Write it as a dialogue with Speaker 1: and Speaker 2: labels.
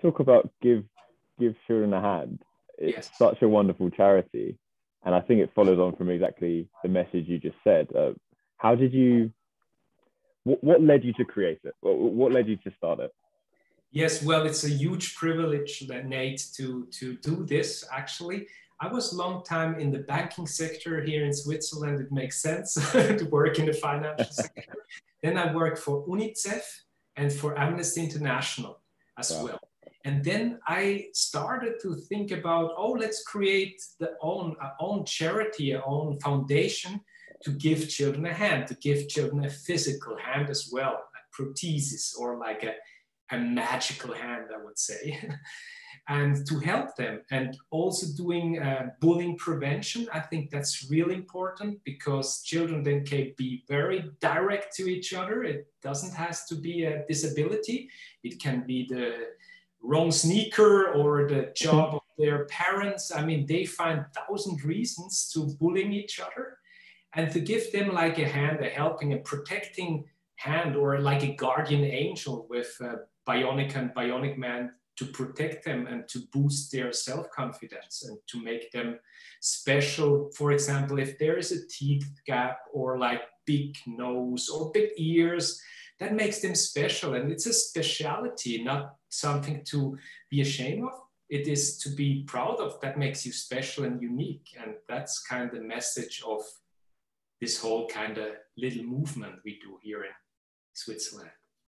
Speaker 1: talk about give give children a hand. It's yes. such a wonderful charity, and I think it follows on from exactly the message you just said. Uh, how did you? What, what led you to create it? What, what led you to start it?
Speaker 2: Yes, well, it's a huge privilege, that Nate, to to do this. Actually, I was a long time in the banking sector here in Switzerland. It makes sense to work in the financial sector. Then I worked for UNICEF and for Amnesty International as wow. well. And then I started to think about, oh, let's create the own, our own charity, our own foundation to give children a hand, to give children a physical hand as well, a prosthesis or like a, a magical hand, I would say. and to help them and also doing uh, bullying prevention i think that's really important because children then can be very direct to each other it doesn't have to be a disability it can be the wrong sneaker or the job of their parents i mean they find thousand reasons to bullying each other and to give them like a hand a helping a protecting hand or like a guardian angel with uh, bionic and bionic man to protect them and to boost their self-confidence and to make them special. For example, if there is a teeth gap or like big nose or big ears, that makes them special. And it's a speciality, not something to be ashamed of. It is to be proud of. That makes you special and unique. And that's kind of the message of this whole kind of little movement we do here in Switzerland.